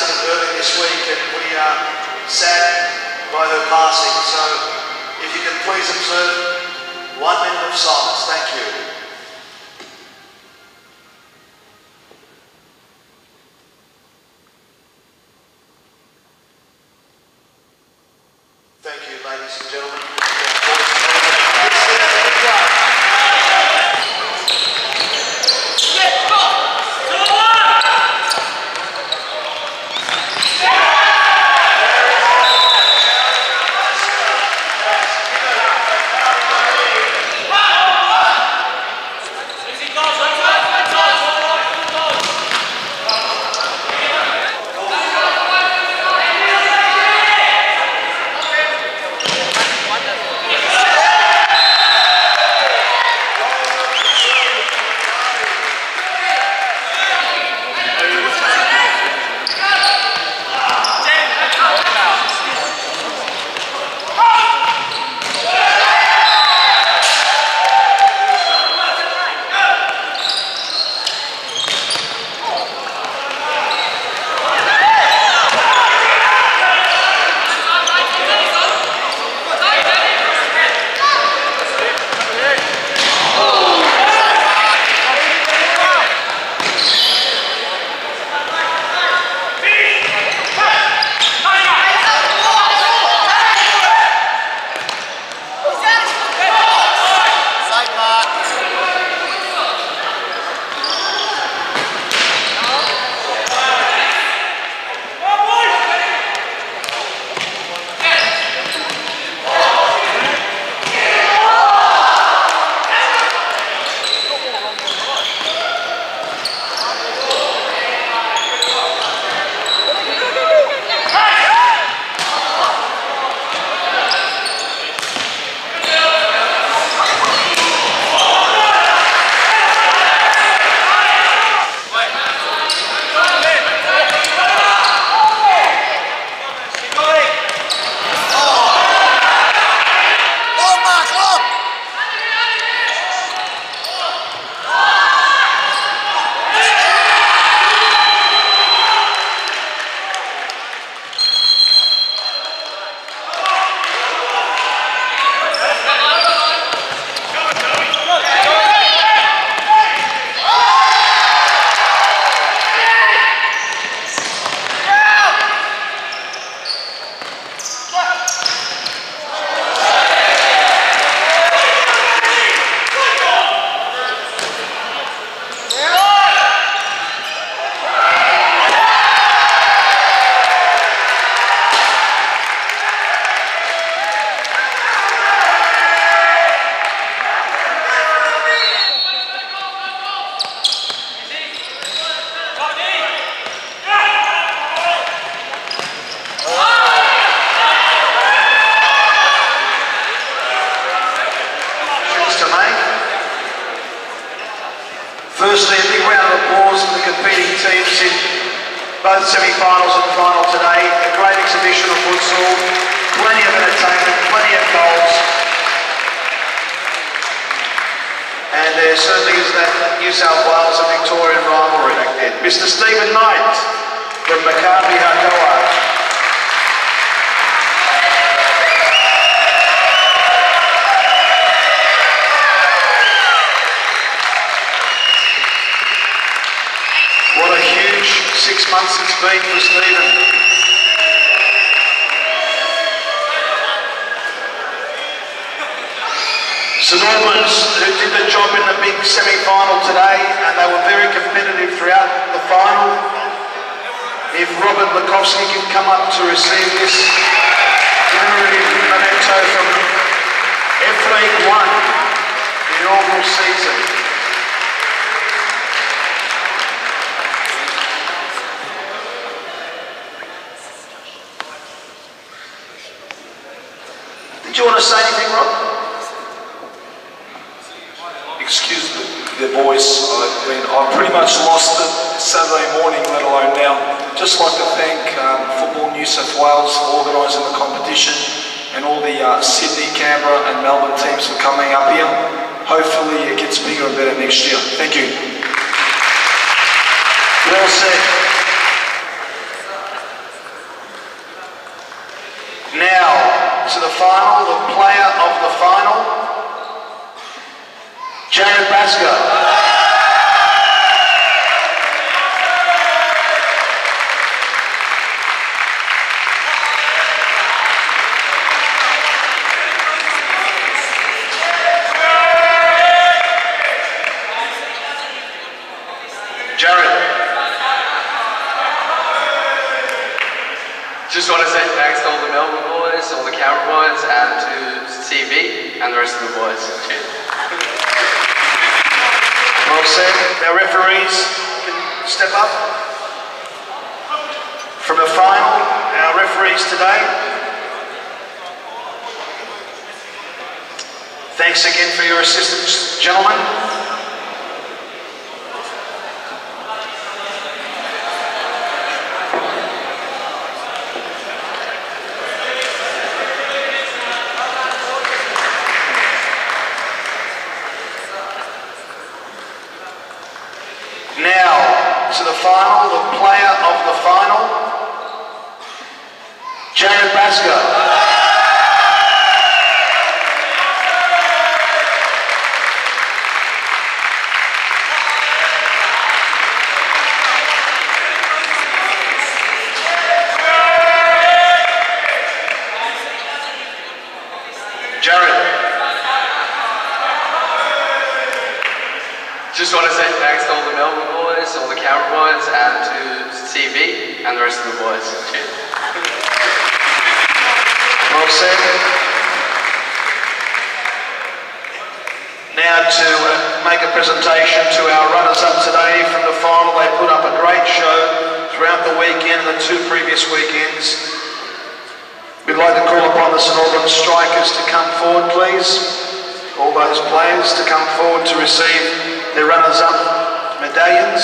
motor early this week and we are saddened by her passing. So if you can please observe one minute of silence. Thank you. Thank you, ladies and gentlemen. Semi-finals and final today. A great exhibition of futsal, plenty of entertainment, plenty of goals. And there certainly is that New South Wales and Victorian rivalry back then. Mr. Stephen Knight from Maccabi Hakoah. What a huge months for Stephen. St Albans, who did the job in the big semi-final today, and they were very competitive throughout the final. If Robert Lukovsky can come up to receive this commemorative memento from F League One, the inaugural season. Did you want to say anything, Rob? Excuse me, the voice. I mean, I pretty much lost it Saturday Saturday morning, let alone now. Just like to thank um, Football New South Wales for organising the competition and all the uh, Sydney, Canberra and Melbourne teams for coming up here. Hopefully it gets bigger and better next year. Thank you. Well said. Now to the final, the player of the final, Jared Basco. Jared. Just want to say thanks to all the Melbourne boys, all the camera boys, and to CV and the rest of the boys. Well said. Our referees can step up. From the final, our referees today. Thanks again for your assistance, gentlemen. Now to the final, the player of the final, Jared. Just want to say thanks to all the Melbourne boys, all the camera boys, and to TV and the rest of the boys. Cheers. Said. Now to uh, make a presentation to our runners-up today from the final. They put up a great show throughout the weekend and the two previous weekends. We'd like to call upon the St Albans strikers to come forward, please. All those players to come forward to receive their runners-up medallions.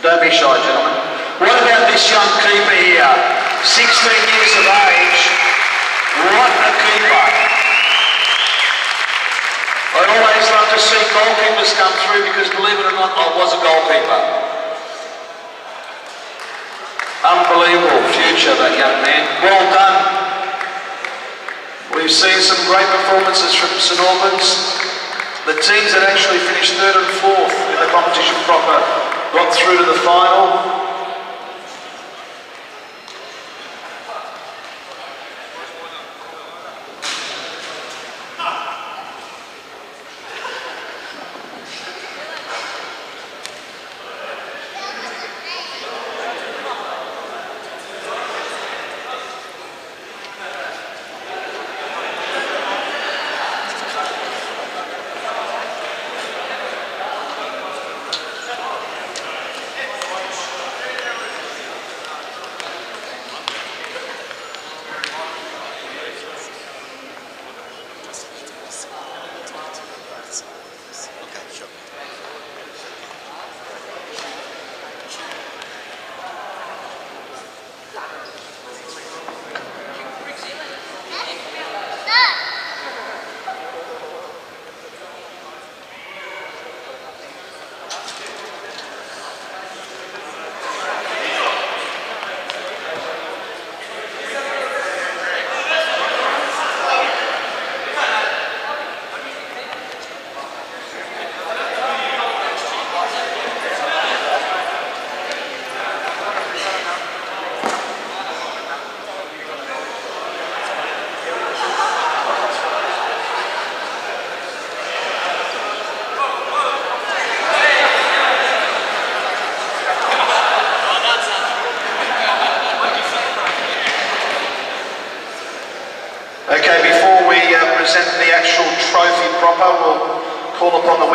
Don't be shy, gentlemen. What about this young keeper here? 16 years of age. What a keeper. I always love to see goalkeepers come through because believe it or not, I was a goalkeeper. Unbelievable future, that young man. Well done. We've seen some great performances from St Albans. The teams that actually finished third and fourth in the competition proper got through to the final.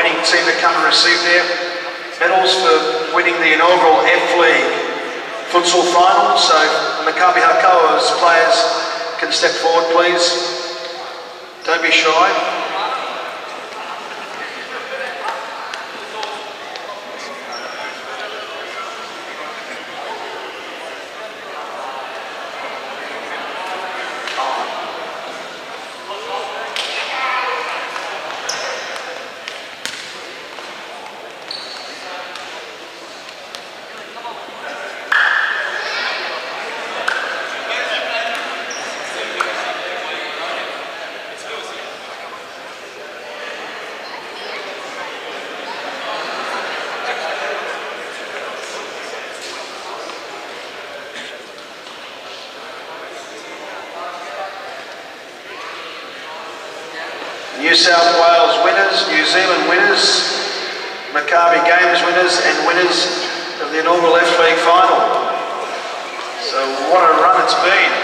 Winning team to come and receive their medals for winning the inaugural F League futsal final. So, Maccabi Hakoah's players can step forward, please. Don't be shy. New South Wales winners, New Zealand winners, Maccabi Games winners and winners of the inaugural F League final. So what a run it's been.